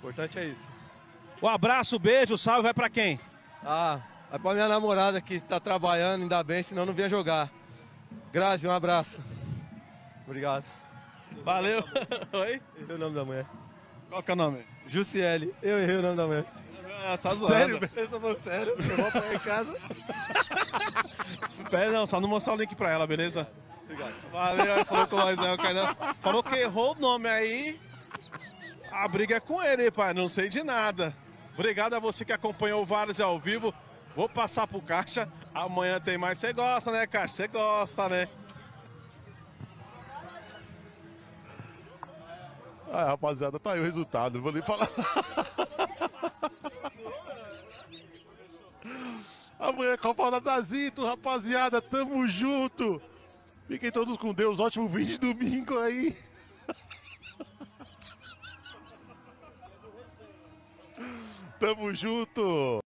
importante é isso. O abraço, beijo, salve vai pra quem? Ah, é pra minha namorada que tá trabalhando, ainda bem, senão não vinha jogar. Grazi, um abraço. Obrigado. Valeu. Oi? Errei o nome da mulher. Qual que é o nome? Jussiele, eu errei o nome da mulher. Ah, tá zoando. Sério? Eu sou falando sério, eu vou apanhar em casa. Pera, não, só não mostrar o link pra ela, beleza? Obrigado. Valeu, falou com nós, né, o Kainan. Falou que errou o nome aí. A briga é com ele, pai, não sei de nada. Obrigado a você que acompanhou o Vários ao vivo. Vou passar pro Caixa. Amanhã tem mais. Você gosta, né, Caixa? Você gosta, né? Ah, rapaziada, tá aí o resultado, vou nem falar. Amanhã é Copa da Dazito, rapaziada, tamo junto. Fiquem todos com Deus, ótimo vídeo de domingo aí. Tamo junto.